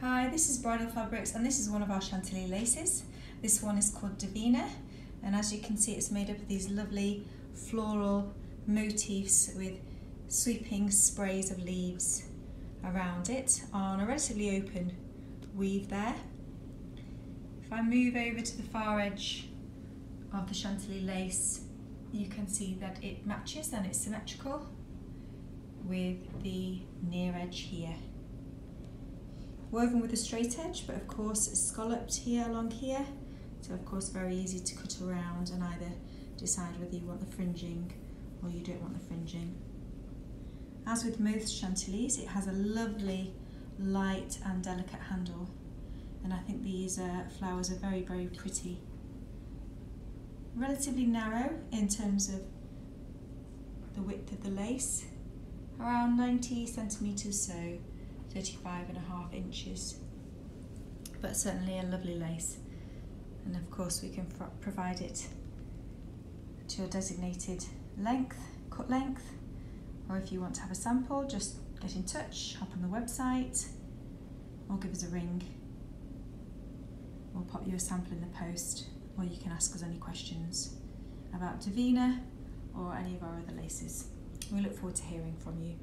Hi, this is Bridal Fabrics and this is one of our Chantilly laces. This one is called Davina and as you can see it's made up of these lovely floral motifs with sweeping sprays of leaves around it on a relatively open weave there. If I move over to the far edge of the Chantilly lace you can see that it matches and it's symmetrical with the near edge here. Woven with a straight edge, but of course it's scalloped here along here. So of course very easy to cut around and either decide whether you want the fringing or you don't want the fringing. As with most chantilly's, it has a lovely light and delicate handle. And I think these uh, flowers are very, very pretty. Relatively narrow in terms of the width of the lace, around 90 centimetres, so 35 and a half inches. But certainly a lovely lace. And of course we can provide it to your designated length, cut length, or if you want to have a sample, just get in touch, hop on the website, or give us a ring. We'll pop you a sample in the post, or you can ask us any questions about Davina or any of our other laces. We look forward to hearing from you.